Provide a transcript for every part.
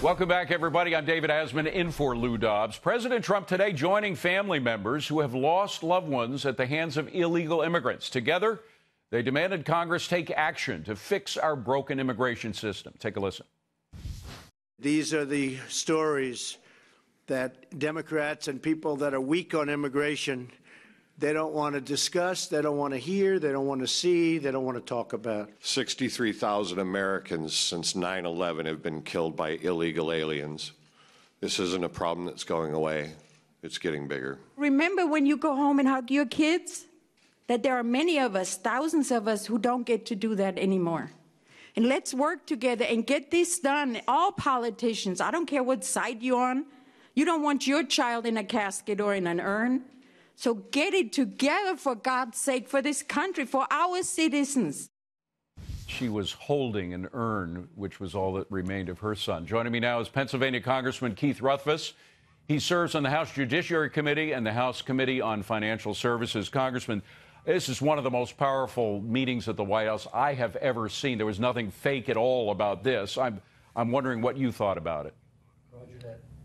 Welcome back, everybody. I'm David Asman in for Lou Dobbs. President Trump today joining family members who have lost loved ones at the hands of illegal immigrants. Together, they demanded Congress take action to fix our broken immigration system. Take a listen. These are the stories that Democrats and people that are weak on immigration they don't want to discuss, they don't want to hear, they don't want to see, they don't want to talk about. 63,000 Americans since 9 11 have been killed by illegal aliens. This isn't a problem that's going away, it's getting bigger. Remember when you go home and hug your kids? That there are many of us, thousands of us, who don't get to do that anymore. And let's work together and get this done. All politicians, I don't care what side you're on, you don't want your child in a casket or in an urn. So get it together for God's sake, for this country, for our citizens. She was holding an urn, which was all that remained of her son. Joining me now is Pennsylvania Congressman Keith Rothfus. He serves on the House Judiciary Committee and the House Committee on Financial Services. Congressman, this is one of the most powerful meetings at the White House I have ever seen. There was nothing fake at all about this. I'm, I'm wondering what you thought about it.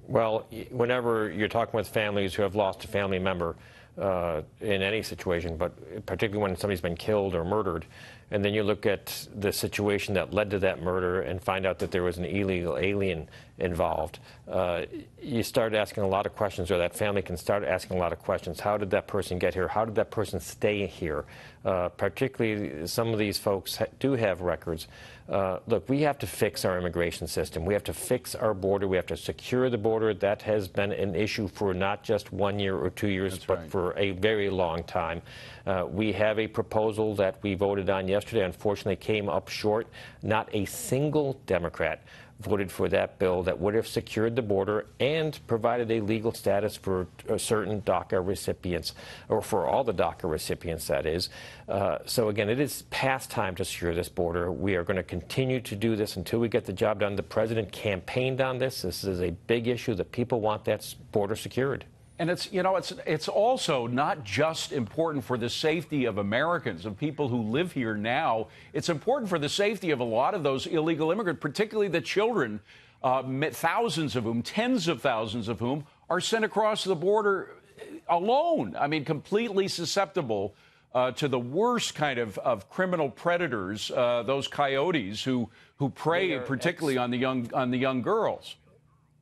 Well, whenever you're talking with families who have lost a family member, uh, in any situation, but particularly when somebody's been killed or murdered. And then you look at the situation that led to that murder and find out that there was an illegal alien involved. Uh, you start asking a lot of questions, or that family can start asking a lot of questions. How did that person get here? How did that person stay here? Uh, particularly, some of these folks ha- do have records. Uh, look, we have to fix our immigration system. We have to fix our border. We have to secure the border. That has been an issue for not just one year or two years, That's but right. for a very long time. Uh, we have a proposal that we voted on yesterday. Unfortunately, came up short. Not a single Democrat voted for that bill that would have secured the border and provided a legal status for uh, certain DACA recipients, or for all the DACA recipients, that is. Uh, so, again, it is past time to secure this border. We are going to continue to do this until we get the job done. The president campaigned on this. This is a big issue. The people want that border secured. And it's you know it's it's also not just important for the safety of Americans of people who live here now. It's important for the safety of a lot of those illegal immigrants, particularly the children, uh, thousands of whom, tens of thousands of whom, are sent across the border alone. I mean, completely susceptible. Uh, to the worst kind of, of criminal predators, uh, those coyotes who who prey particularly on the young on the young girls.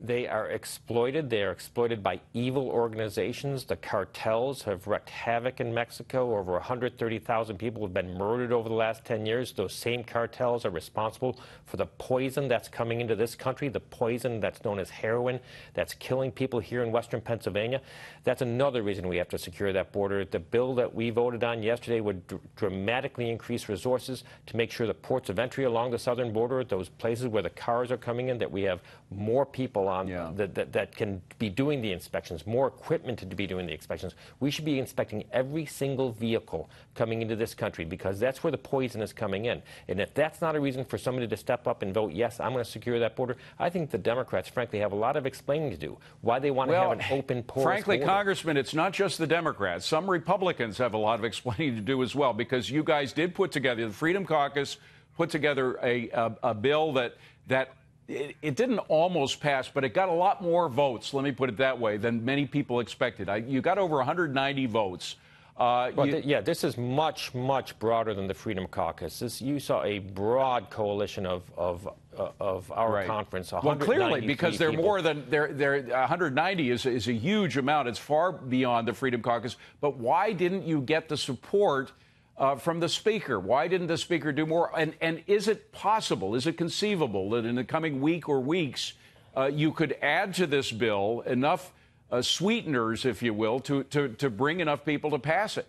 They are exploited. They are exploited by evil organizations. The cartels have wreaked havoc in Mexico. Over 130,000 people have been murdered over the last 10 years. Those same cartels are responsible for the poison that's coming into this country, the poison that's known as heroin that's killing people here in western Pennsylvania. That's another reason we have to secure that border. The bill that we voted on yesterday would dr dramatically increase resources to make sure the ports of entry along the southern border, those places where the cars are coming in, that we have more people on Yeah. that, that, that can be doing the inspections, more equipment to be doing the inspections. We should be inspecting every single vehicle coming into this country because that's where the poison is coming in. And if that's not a reason for somebody to step up and vote, yes, I'm going to secure that border, I think the Democrats, frankly, have a lot of explaining to do. Why they want to Well, have an open, porous frankly, border. Congressman, it's not just the Democrats. Some Republicans have a lot of explaining to do as well because you guys did put together the Freedom Caucus put together a a, a bill that that. It, it didn't almost pass, but it got a lot more votes. Let me put it that way than many people expected. I, you got over 190 votes. Uh, Well, you- th- yeah, this is much, much broader than the Freedom Caucus. This, you saw a broad coalition of of uh, of our Right. conference. Well, clearly, because they're people. more than they're, they're 190 is, is a huge amount. It's far beyond the Freedom Caucus. But why didn't you get the support uh, from the Speaker? Why didn't the Speaker do more? And, and is it possible, is it conceivable that in the coming week or weeks uh, you could add to this bill enough uh, sweeteners, if you will, to, to, to bring enough people to pass it?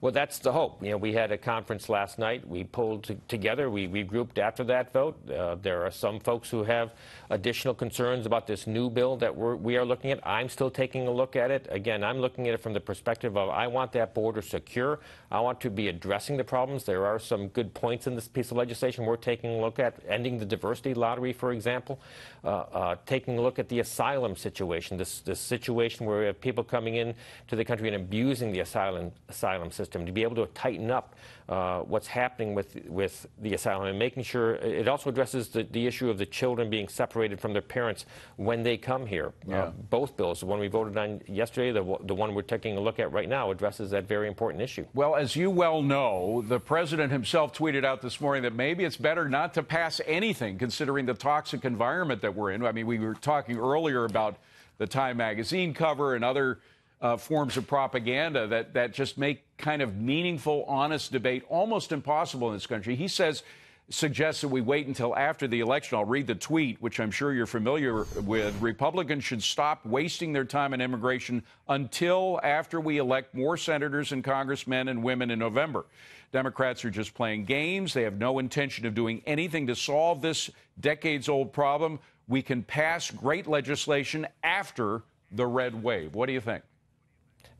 Well, that's the hope. You know, we had a conference last night. We pulled t- together. We regrouped after that vote. Uh, there are some folks who have additional concerns about this new bill that we're, we are looking at. I'm still taking a look at it. Again, I'm looking at it from the perspective of I want that border secure. I want to be addressing the problems. There are some good points in this piece of legislation we're taking a look at, ending the diversity lottery, for example, uh, uh, taking a look at the asylum situation, this, this situation where we have people coming in to the country and abusing the asylum, asylum asylum system, to be able to tighten up uh, what's happening with with the asylum, and making sure it also addresses the, the issue of the children being separated from their parents when they come here. Yeah. Uh, both bills, the one we voted on yesterday, the, the one we're taking a look at right now, addresses that very important issue. Well, as you well know, the president himself tweeted out this morning that maybe it's better not to pass anything considering the toxic environment that we're in. I mean, we were talking earlier about the Time magazine cover and other uh, forms of propaganda that, that just make kind of meaningful, honest debate almost impossible in this country. He says, suggests that we wait until after the election. I'll read the tweet, which I'm sure you're familiar with. Republicans should stop wasting their time on immigration until after we elect more senators and congressmen and women in November. Democrats are just playing games. They have no intention of doing anything to solve this decades old problem. We can pass great legislation after the red wave. What do you think?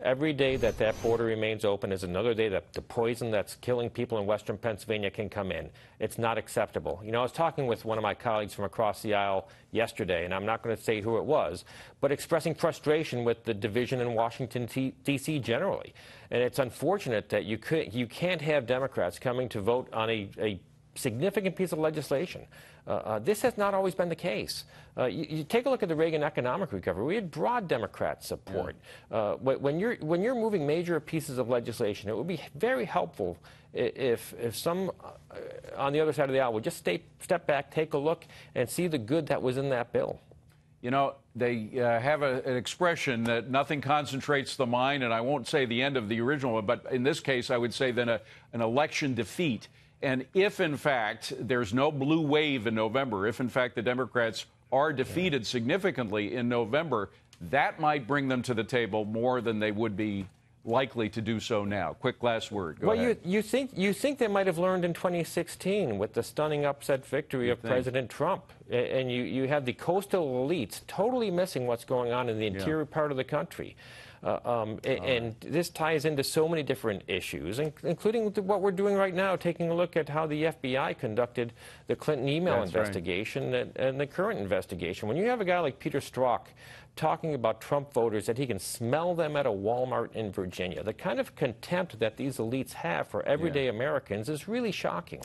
Every day that that border remains open is another day that the poison that's killing people in western Pennsylvania can come in. It's not acceptable. You know, I was talking with one of my colleagues from across the aisle yesterday, and I'm not going to say who it was, but expressing frustration with the division in Washington, D.C. generally. And it's unfortunate that you, could, you can't have Democrats coming to vote on a, a significant piece of legislation. Uh, uh, this has not always been the case. Uh, you, you, take a look at the Reagan economic recovery. We had broad Democrat support. Yeah. Uh, when you're when you're moving major pieces of legislation, it would be very helpful if if some uh, on the other side of the aisle would just stay, step back, take a look, and see the good that was in that bill. You know, they uh, have a, an expression that nothing concentrates the mind, and I won't say the end of the original one, but in this case, I would say then a, an election defeat and if, in fact, there's no blue wave in November, if, in fact, the Democrats are defeated significantly in November, that might bring them to the table more than they would be likely to do so now. Quick last word. Go well, ahead. You, you, think, you think they might have learned in 2016 with the stunning upset victory you of think. President Trump. And you, you have the coastal elites totally missing what's going on in the interior yeah. part of the country. Uh, um, and, and, this ties into so many different issues, including what we're doing right now, taking a look at how the FBI conducted the Clinton email That's investigation right. and, and, the current investigation. When you have a guy like Peter Strzok talking about Trump voters that he can smell them at a Walmart in Virginia, the kind of contempt that these elites have for everyday yeah. Americans is really shocking.